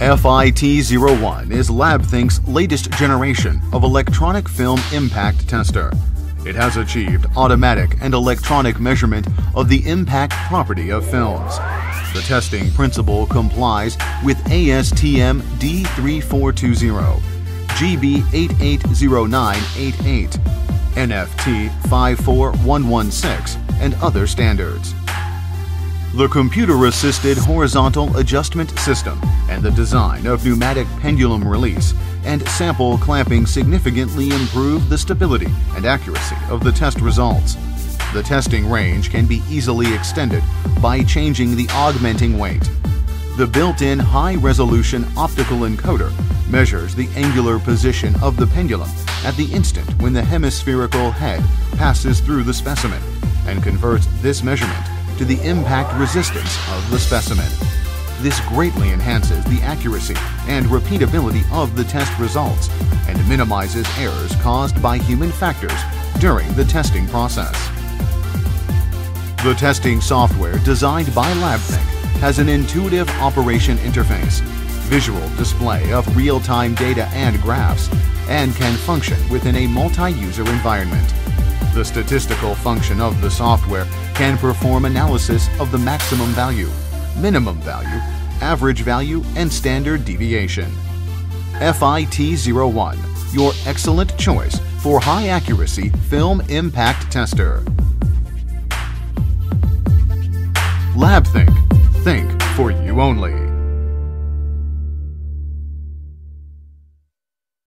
FIT01 is LabThink's latest generation of electronic film impact tester. It has achieved automatic and electronic measurement of the impact property of films. The testing principle complies with ASTM D3420, GB880988, NFT 54116, and other standards. The computer-assisted horizontal adjustment system and the design of pneumatic pendulum release and sample clamping significantly improve the stability and accuracy of the test results. The testing range can be easily extended by changing the augmenting weight. The built-in high-resolution optical encoder measures the angular position of the pendulum at the instant when the hemispherical head passes through the specimen and converts this measurement to the impact resistance of the specimen. This greatly enhances the accuracy and repeatability of the test results and minimizes errors caused by human factors during the testing process. The testing software designed by LabThink has an intuitive operation interface, visual display of real-time data and graphs, and can function within a multi-user environment. The statistical function of the software can perform analysis of the maximum value, minimum value, average value, and standard deviation. FIT01, your excellent choice for high accuracy film impact tester. LabThink. Think for you only.